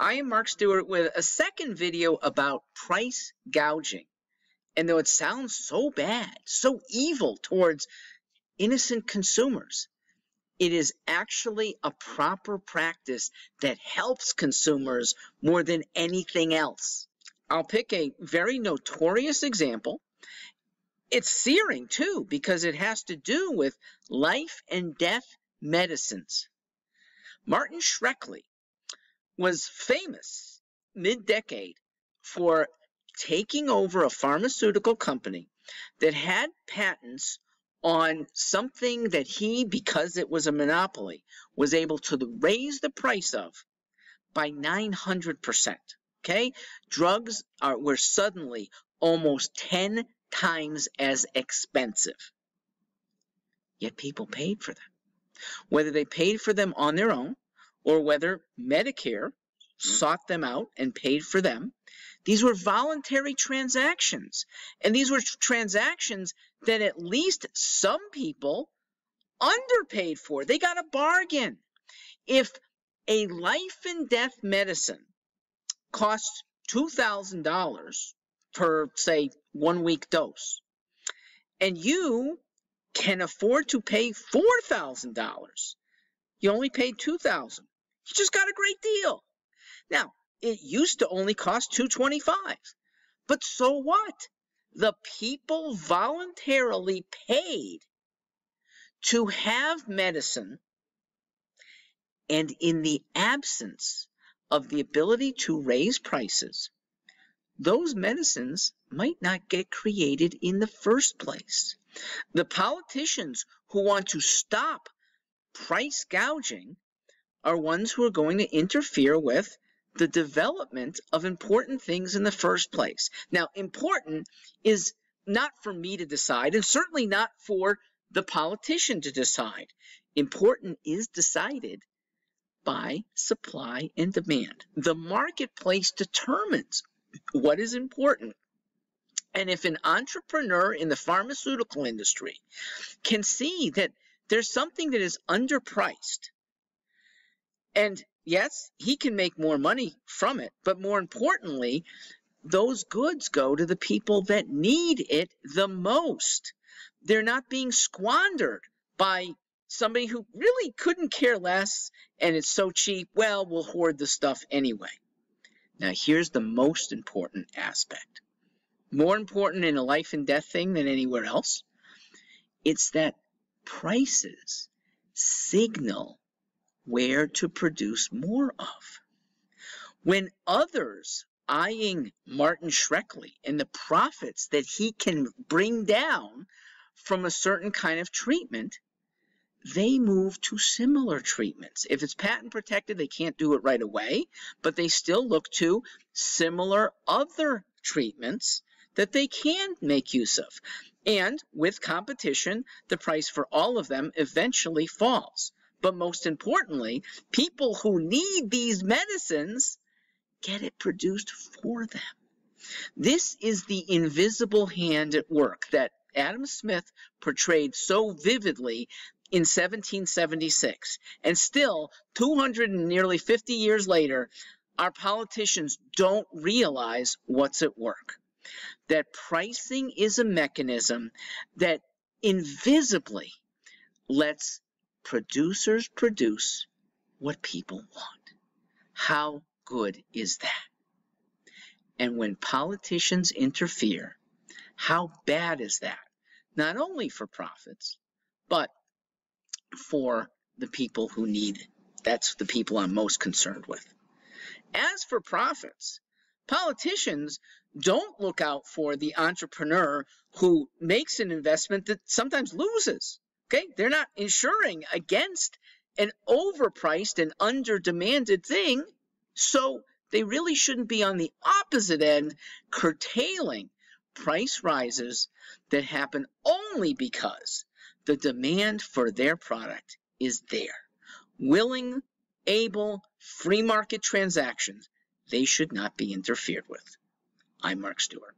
I am Mark Stewart with a second video about price gouging. And though it sounds so bad, so evil towards innocent consumers, it is actually a proper practice that helps consumers more than anything else. I'll pick a very notorious example. It's searing too because it has to do with life and death medicines. Martin Shkreli was famous mid-decade for taking over a pharmaceutical company that had patents on something that he, because it was a monopoly, was able to raise the price of by 900%. Okay? Drugs are, were suddenly almost 10 times as expensive. Yet people paid for them. Whether they paid for them on their own or whether Medicare hmm? sought them out and paid for them. These were voluntary transactions. And these were transactions that at least some people underpaid for. They got a bargain. If a life and death medicine costs $2,000 per, say, one week dose, and you can afford to pay $4,000, you only paid 2000 you just got a great deal. Now, it used to only cost 225. But so what? The people voluntarily paid to have medicine and in the absence of the ability to raise prices, those medicines might not get created in the first place. The politicians who want to stop price gouging are ones who are going to interfere with the development of important things in the first place. Now, important is not for me to decide, and certainly not for the politician to decide. Important is decided by supply and demand. The marketplace determines what is important. And if an entrepreneur in the pharmaceutical industry can see that there's something that is underpriced, and yes, he can make more money from it, but more importantly, those goods go to the people that need it the most. They're not being squandered by somebody who really couldn't care less and it's so cheap, well, we'll hoard the stuff anyway. Now, here's the most important aspect. More important in a life and death thing than anywhere else. It's that prices signal where to produce more of. When others eyeing Martin Shkreli and the profits that he can bring down from a certain kind of treatment, they move to similar treatments. If it's patent protected, they can't do it right away, but they still look to similar other treatments that they can make use of. And with competition, the price for all of them eventually falls. But most importantly, people who need these medicines get it produced for them. This is the invisible hand at work that Adam Smith portrayed so vividly in 1776. And still, 200 and nearly 50 years later, our politicians don't realize what's at work. That pricing is a mechanism that invisibly lets producers produce what people want. How good is that? And when politicians interfere, how bad is that? Not only for profits, but for the people who need it. That's the people I'm most concerned with. As for profits, politicians don't look out for the entrepreneur who makes an investment that sometimes loses. Okay, they're not insuring against an overpriced and under-demanded thing, so they really shouldn't be on the opposite end curtailing price rises that happen only because the demand for their product is there. Willing, able, free market transactions, they should not be interfered with. I'm Mark Stewart.